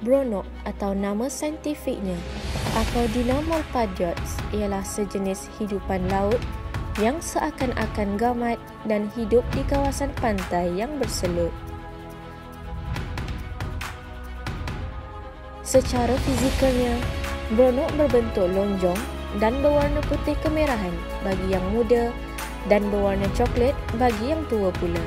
Bronok atau nama saintifiknya Acordina molpadiots ialah sejenis hidupan laut yang seakan-akan gamat dan hidup di kawasan pantai yang berselut. Secara fizikalnya, bronok berbentuk lonjong dan berwarna putih kemerahan bagi yang muda dan berwarna coklat bagi yang tua pula.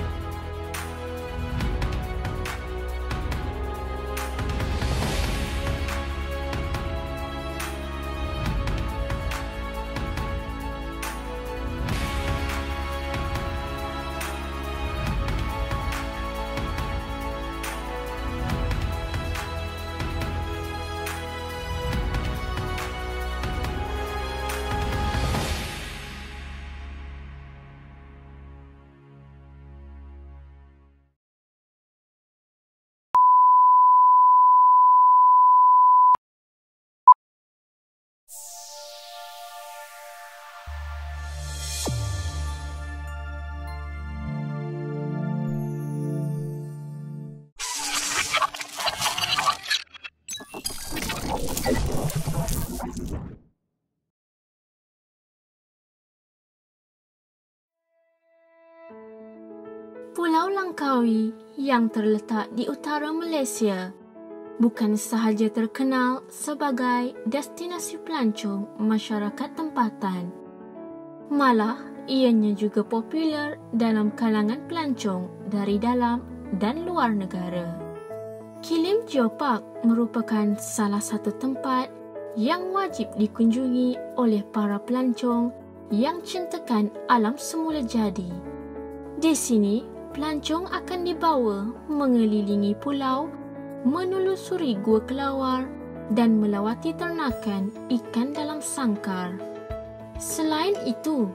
Langkawi yang terletak di utara Malaysia bukan sahaja terkenal sebagai destinasi pelancong masyarakat tempatan. Malah, ianya juga popular dalam kalangan pelancong dari dalam dan luar negara. Kilim Geopark merupakan salah satu tempat yang wajib dikunjungi oleh para pelancong yang cintakan alam semula jadi. Di sini, pelancong akan dibawa mengelilingi pulau, menelusuri gua kelawar dan melawati ternakan ikan dalam sangkar. Selain itu,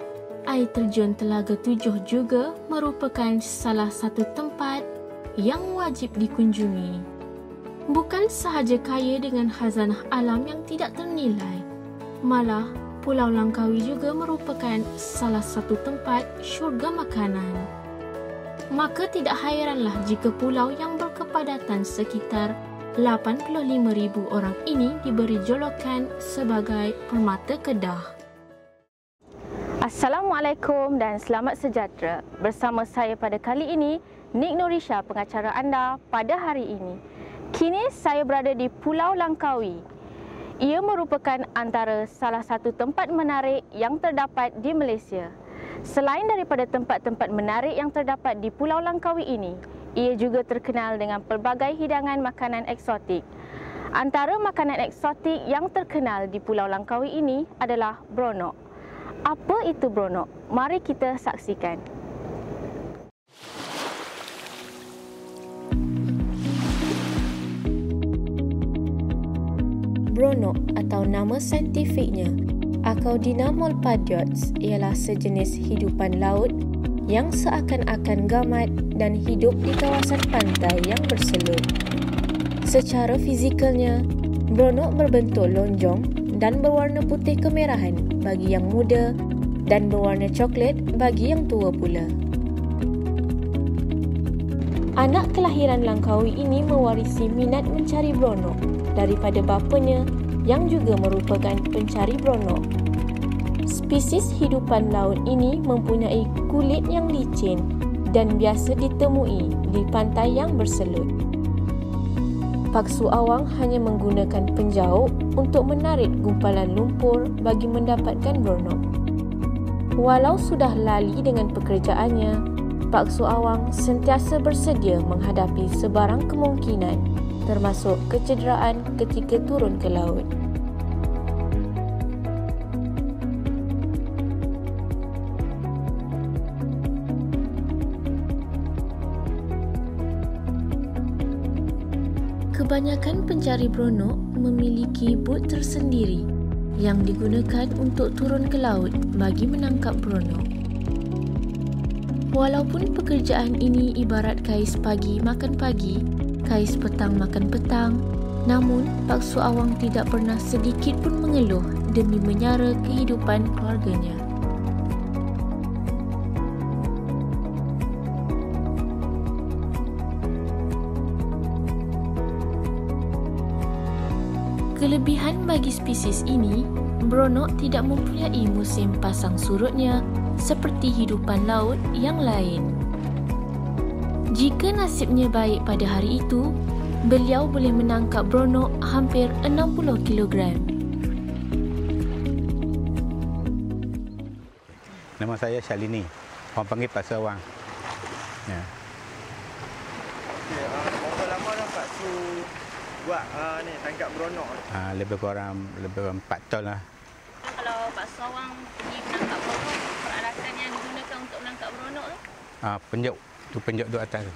air terjun Telaga Tujuh juga merupakan salah satu tempat yang wajib dikunjungi. Bukan sahaja kaya dengan khazanah alam yang tidak ternilai, malah Pulau Langkawi juga merupakan salah satu tempat syurga makanan maka tidak hairanlah jika pulau yang berkepadatan sekitar 85,000 orang ini diberi jolokan sebagai Permata Kedah. Assalamualaikum dan selamat sejahtera. Bersama saya pada kali ini, Nik Nurisha, pengacara anda pada hari ini. Kini saya berada di Pulau Langkawi. Ia merupakan antara salah satu tempat menarik yang terdapat di Malaysia. Selain daripada tempat-tempat menarik yang terdapat di Pulau Langkawi ini, ia juga terkenal dengan pelbagai hidangan makanan eksotik. Antara makanan eksotik yang terkenal di Pulau Langkawi ini adalah bronok. Apa itu bronok? Mari kita saksikan. Bronok atau nama saintifiknya Accaudina molpadiots ialah sejenis hidupan laut yang seakan-akan gamat dan hidup di kawasan pantai yang berselut. Secara fizikalnya, bronok berbentuk lonjong dan berwarna putih kemerahan bagi yang muda dan berwarna coklat bagi yang tua pula. Anak kelahiran Langkawi ini mewarisi minat mencari bronok daripada bapanya yang juga merupakan pencari bronok. Spesies hidupan laut ini mempunyai kulit yang licin dan biasa ditemui di pantai yang berselut. Paksu awang hanya menggunakan penjauh untuk menarik gumpalan lumpur bagi mendapatkan bronok. Walau sudah lali dengan pekerjaannya, Paksu awang sentiasa bersedia menghadapi sebarang kemungkinan termasuk kecederaan ketika turun ke laut. Kebanyakan pencari bronok memiliki bot tersendiri yang digunakan untuk turun ke laut bagi menangkap bronok. Walaupun pekerjaan ini ibarat kais pagi makan pagi, kais petang makan petang, Namun, Pak Su Awang tidak pernah sedikit pun mengeluh demi menyara kehidupan keluarganya. Kelebihan bagi spesies ini, bronok tidak mempunyai musim pasang surutnya seperti hidupan laut yang lain. Jika nasibnya baik pada hari itu, beliau boleh menangkap bronok hampir 60 kilogram. Nama saya Shalini. Orang panggil Pak Sawang. Ya. Okay, uh, berapa lama dah Pak Su buat uh, ni tangkap beronok ni? Uh, lebih kurang lebih kurang 4 tahun lah. Kalau Pak Sawang pergi menangkap beronok, peralatan yang digunakan untuk menangkap beronok tu? Uh, penjuk. Tu penjuk tu atas tu.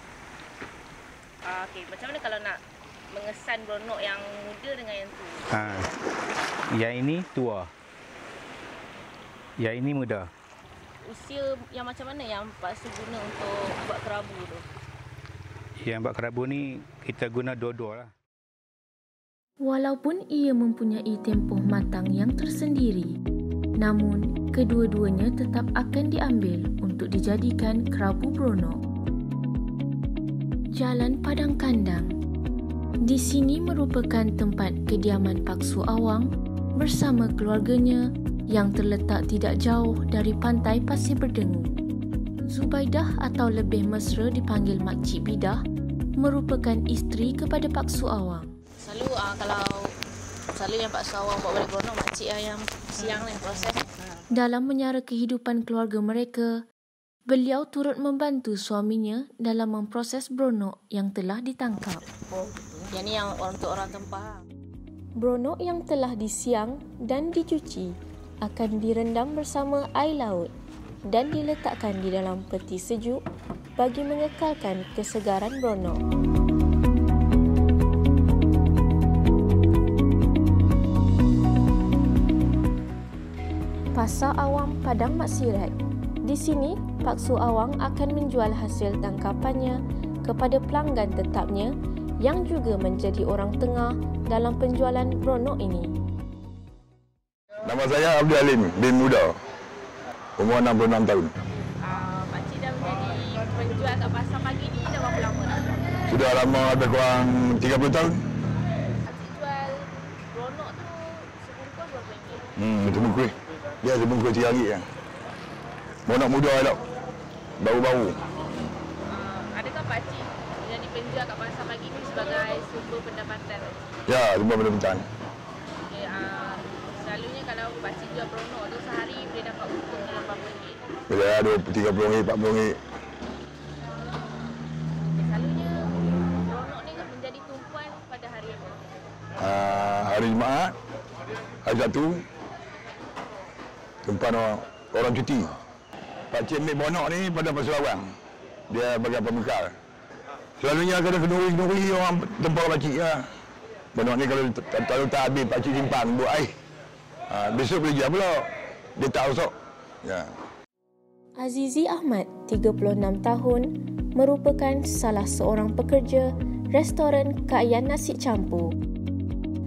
Uh, okay, macam mana kalau nak mengesan beronok yang muda dengan yang tua? Uh, yang ini tua. Yang ini muda. Usia yang macam mana yang Pak Su guna untuk buat kerabu tu? Yang buat kerabu ni kita guna dua-dua lah. Walaupun ia mempunyai tempoh matang yang tersendiri, namun kedua-duanya tetap akan diambil untuk dijadikan kerabu bronok. Jalan Padang Kandang Di sini merupakan tempat kediaman Pak Su Awang bersama keluarganya yang terletak tidak jauh dari pantai Pasir Berdengu. Zubaidah atau lebih mesra dipanggil Makcik Bidah merupakan isteri kepada Pak Su Awang. Selalu uh, kalau selalu yang Pak Su Awang bawa balik beronok, makcik yang siang ni proses. Dalam menyara kehidupan keluarga mereka, beliau turut membantu suaminya dalam memproses beronok yang telah ditangkap. Oh, yang ni yang orang untuk orang tempah. Beronok yang telah disiang dan dicuci akan direndam bersama air laut dan diletakkan di dalam peti sejuk bagi mengekalkan kesegaran beronok. Pasar Awam Padang Maksirat. Di sini, Pak Su Awang akan menjual hasil tangkapannya kepada pelanggan tetapnya yang juga menjadi orang tengah dalam penjualan beronok ini. Nama saya Abdul Alim bin Muda. Umur 66 tahun. Uh, makcik dah menjadi penjual kat pasar pagi ni dah berapa lama dah? Sudah lama lebih kurang 30 tahun. Makcik jual beronok tu sebungkus berapa ringgit? Hmm, sebungkus. Dia sebungkus tiga ringgit ya. Monak muda tak? Baru-baru. Uh, adakah pakcik jadi penjual kat pasar pagi ni sebagai sumber pendapatan? Ya, semua benda-benda. Okay, uh, selalunya kalau pakcik jual beronok tu sehari boleh dapat untung dalam berapa ringgit? Bila ada 30 ringgit, 40 ringgit. Selalunya beronok ni menjadi tumpuan pada hari apa? Uh, hari Jumaat, hari Sabtu, tempat orang, orang cuti. Pak Cik ambil bonok ni pada Pasir Awang. Dia bagi pemekal. Selalunya kena kenduri-kenduri orang tempat Pak Cik lah. Bonok ni kalau tak- tak habis Pak Cik simpan buat air. Ha, besok boleh jual pula. Dia tak usok. Ya. Azizi Ahmad, 36 tahun, merupakan salah seorang pekerja restoran Kak Nasi Campur.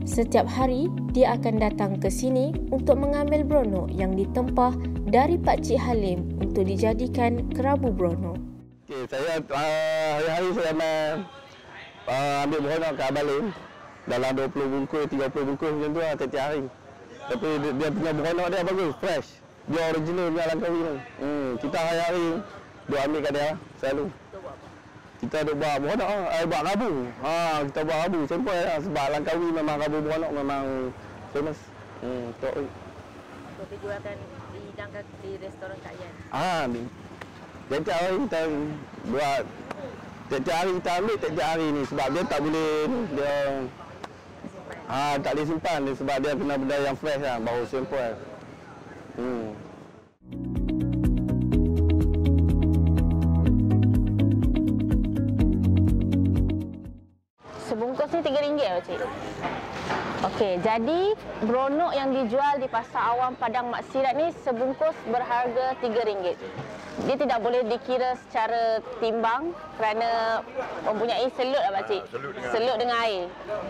Setiap hari, dia akan datang ke sini untuk mengambil beronok yang ditempah dari Pak Cik Halim untuk dijadikan kerabu beronok. Okey, saya uh, hari-hari saya uh, ambil beronok kat Abalin dalam 20 bungkus, 30 bungkus macam tu lah tiap-tiap hari. Tapi dia, dia punya beronok dia bagus, fresh. Dia original punya Langkawi. Hmm, kita hari-hari dia ambil kat dia selalu. Kita ada buat beronok, lah. eh, buat rabu. Ha, kita buat rabu, simple lah. Sebab Langkawi memang rabu beronok memang famous. Hmm, tok. Untuk dijualkan dihidangkan di restoran Kak Yan. Ah, ni. Tiap-tiap hari kita buat Tiap-tiap hari kita ambil tiap-tiap hari ni Sebab dia tak boleh ni, Dia Ah, tak boleh simpan dia Sebab dia kena benda yang fresh lah Baru simple Hmm Ni RM3 Pakcik? Okey, jadi beronok yang dijual di Pasar Awam Padang Maksirat ni sebungkus berharga RM3. dia tidak boleh dikira secara timbang kerana mempunyai selut lah pakcik. Ah, selut dengan- selut dengan air.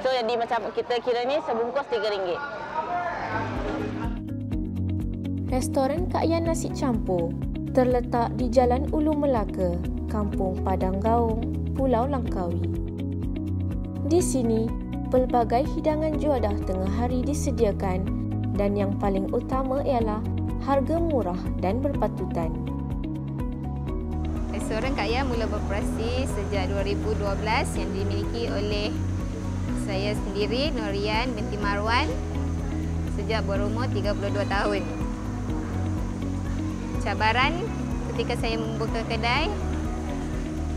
So jadi macam kita kira ni sebungkus RM3. Restoran Kak Yan Nasi Campur terletak di Jalan Ulu Melaka, Kampung Padang Gaung, Pulau Langkawi. Di sini, pelbagai hidangan juadah tengah hari disediakan dan yang paling utama ialah harga murah dan berpatutan. Restoran Kak Yan mula beroperasi sejak 2012 yang dimiliki oleh saya sendiri, Norian binti Marwan sejak berumur 32 tahun. Cabaran ketika saya membuka kedai,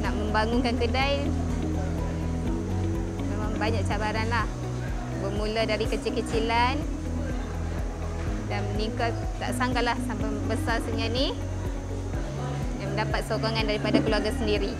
nak membangunkan kedai banyak cabaran lah. Bermula dari kecil-kecilan dan meningkat tak sangkalah sampai besar senyap ni yang mendapat sokongan daripada keluarga sendiri.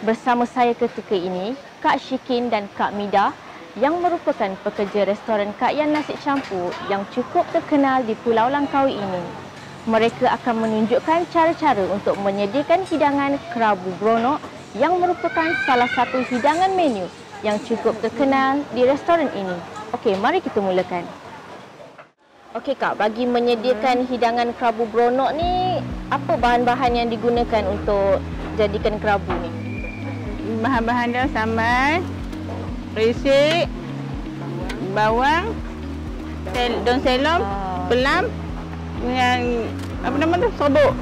Bersama saya ketika ini, Kak Syikin dan Kak Mida yang merupakan pekerja restoran Kak Yan Nasi Campur yang cukup terkenal di Pulau Langkawi ini. Mereka akan menunjukkan cara-cara untuk menyediakan hidangan kerabu bronok yang merupakan salah satu hidangan menu yang cukup terkenal di restoran ini. Okey, mari kita mulakan. Okey Kak, bagi menyediakan hidangan kerabu bronok ni, apa bahan-bahan yang digunakan untuk jadikan kerabu ni? bahan-bahan dia sambal, risik, bawang, sel, daun selom, Ah. pelam dengan apa nama tu? Sobok.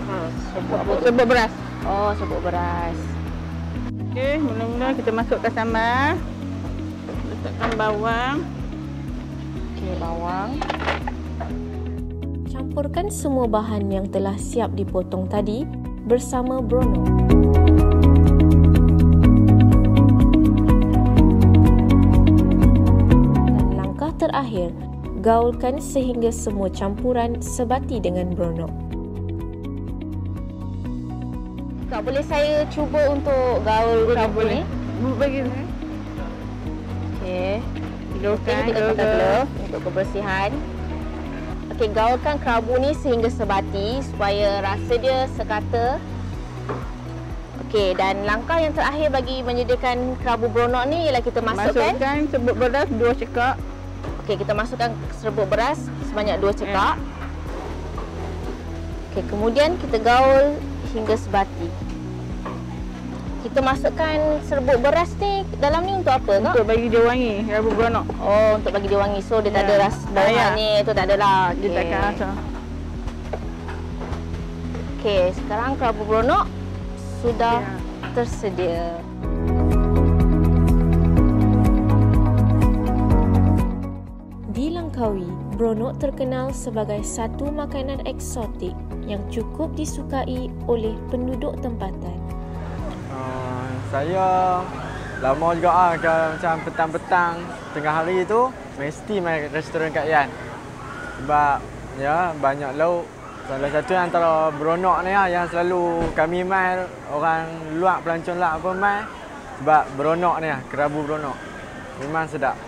Sobok beras. Oh, sebut beras. Okey, mula-mula kita masukkan sambal. Letakkan bawang. Okey, bawang. Campurkan semua bahan yang telah siap dipotong tadi bersama brono. Dan langkah terakhir, gaulkan sehingga semua campuran sebati dengan brono. Kak, boleh saya cuba untuk gaul kerabu ni? Bagi ni. Okey. Gaulkan, kita pakai gaulkan. untuk kebersihan. Okey, gaulkan kerabu ni sehingga sebati supaya rasa dia sekata. Okey, dan langkah yang terakhir bagi menyediakan kerabu bronok ni ialah kita masukkan. Masukkan sebut beras dua cekak. Okey, kita masukkan serbuk beras sebanyak dua cekak. Okey, kemudian kita gaul hingga sebati. Kita masukkan serbuk beras ni dalam ni untuk apa kak? Untuk bagi dia wangi, rabu beronok. Oh, untuk bagi dia wangi. So, dia tak Ya. ada rasa bau Ya. ni. Tu tak ada lah. Dia takkan rasa. Okey, sekarang kerabu beronok sudah Ya. tersedia. Langkawi, bronok terkenal sebagai satu makanan eksotik yang cukup disukai oleh penduduk tempatan. Uh, saya lama juga ah kalau macam petang-petang tengah hari tu mesti main restoran Kak Yan. Sebab ya banyak lauk. Salah satu antara beronok ni ah yang selalu kami main orang luar pelancong luar pun main sebab beronok ni ah kerabu beronok. Memang sedap.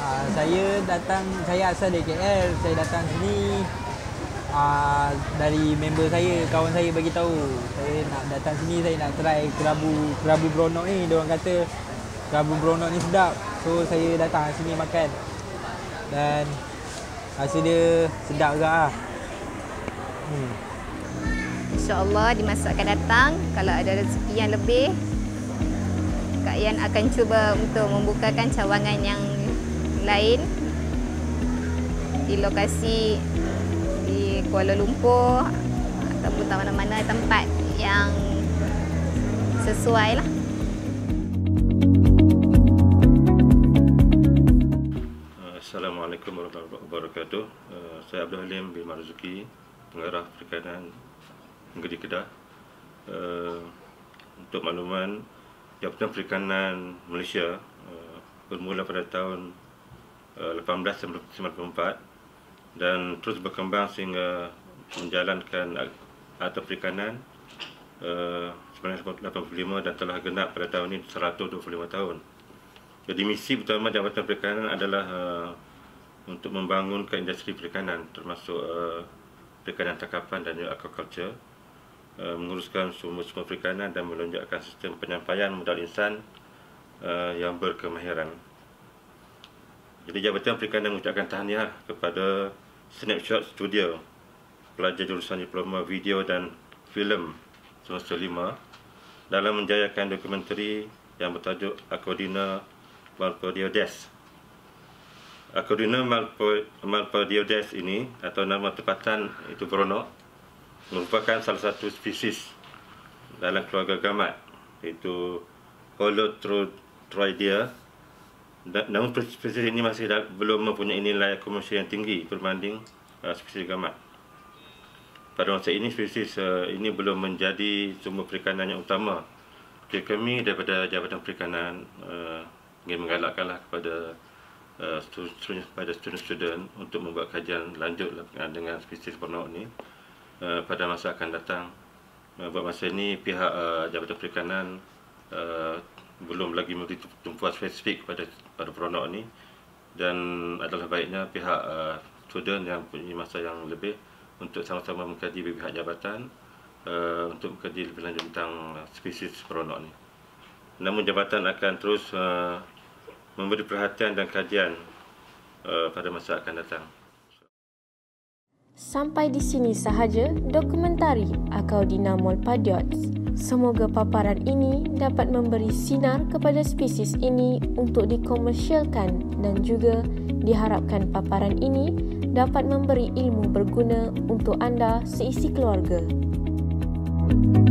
Uh, saya datang, saya asal dari KL. Saya datang sini uh, dari member saya, kawan saya bagi tahu. Saya nak datang sini, saya nak try kerabu kerabu beronok ni. Dia orang kata kerabu beronok ni sedap. So saya datang sini makan. Dan rasa dia sedap juga lah. Hmm. InsyaAllah di masa akan datang, kalau ada rezeki yang lebih, Kak Yan akan cuba untuk membukakan cawangan yang lain di lokasi di Kuala Lumpur ataupun tak mana-mana tempat yang sesuai lah. Assalamualaikum warahmatullahi wabarakatuh. Uh, saya Abdul Halim bin Marzuki, pengarah perikanan Negeri Kedah. Uh, untuk makluman, Jabatan Perikanan Malaysia bermula pada tahun 1894 dan terus berkembang sehingga menjalankan atau perikanan uh, 1985 dan telah genap pada tahun ini 125 tahun. Jadi misi utama Jabatan Perikanan adalah uh, untuk membangunkan industri perikanan termasuk uh, perikanan tangkapan dan juga aquaculture menguruskan sumber-sumber perikanan dan melonjakkan sistem penyampaian modal insan uh, yang berkemahiran. Jadi Jabatan Perikanan mengucapkan tahniah kepada Snapshot Studio pelajar jurusan diploma video dan filem semester 5 dalam menjayakan dokumentari yang bertajuk Akadina Malperdiodes. Akadina Malperdiodes ini atau nama tempatan itu beronok merupakan salah satu spesies dalam keluarga gamat iaitu Holotroidea. Namun spesies ini masih belum mempunyai nilai komersial yang tinggi berbanding uh, spesies gamat. Pada masa ini spesies uh, ini belum menjadi sumber perikanan yang utama. Jadi kami daripada Jabatan Perikanan uh, ingin menggalakkanlah kepada uh, student-student untuk membuat kajian lanjut dengan spesies bernok ini uh, pada masa akan datang. Uh, buat masa ini pihak uh, Jabatan Perikanan uh, belum lagi memberi tumpuan spesifik pada pada peronok ini dan adalah baiknya pihak uh, student yang punya masa yang lebih untuk sama-sama mengkaji pihak jabatan uh, untuk mengkaji lebih lanjut tentang spesies peronok ini. Namun jabatan akan terus uh, memberi perhatian dan kajian uh, pada masa akan datang. Sampai di sini sahaja dokumentari Akau Dinamol Padiots. Semoga paparan ini dapat memberi sinar kepada spesies ini untuk dikomersialkan dan juga diharapkan paparan ini dapat memberi ilmu berguna untuk anda seisi keluarga. Thank you